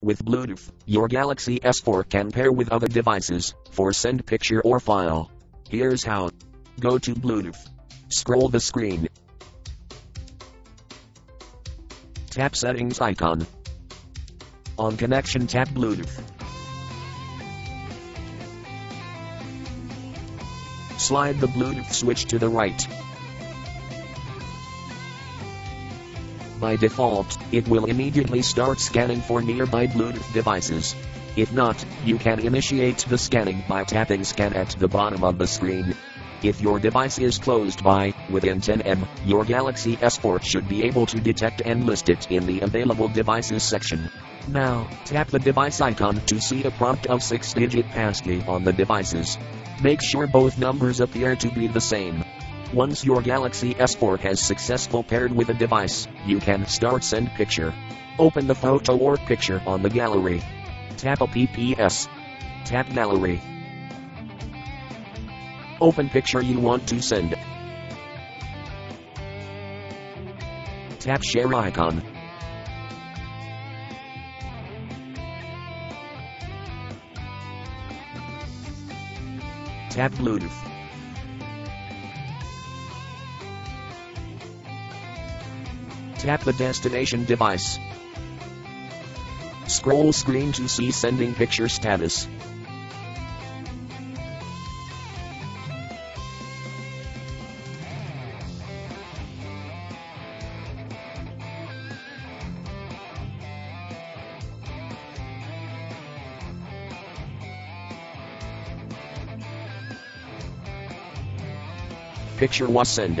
With Bluetooth, your Galaxy S4 can pair with other devices for send picture or file. Here's how. Go to Bluetooth. Scroll the screen. Tap settings icon. On connection tap Bluetooth. Slide the Bluetooth switch to the right. By default, it will immediately start scanning for nearby Bluetooth devices. If not, you can initiate the scanning by tapping scan at the bottom of the screen. If your device is closed by within 10M, your Galaxy S4 should be able to detect and list it in the available devices section. Now, tap the device icon to see a prompt of 6-digit passkey on the devices. Make sure both numbers appear to be the same. Once your Galaxy S4 has successful paired with a device, you can start send picture. Open the photo or picture on the gallery. Tap a PPS. Tap gallery. Open picture you want to send. Tap share icon. Tap Bluetooth. Tap the destination device. Scroll screen to see sending picture status. Picture was sent.